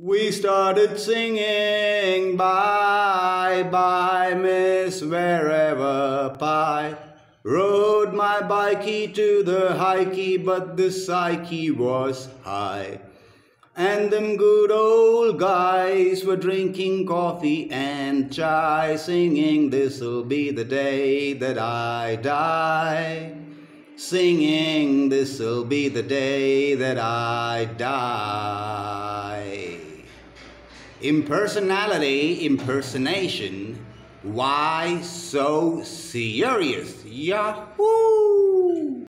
We started singing bye bye miss wherever pie. Rode my bikey to the hikey, but the psyche was high. And them good old guys were drinking coffee and chai, singing, This'll be the day that I die. Singing, This'll be the day that I die. Impersonality, impersonation. Why so serious? Yahoo!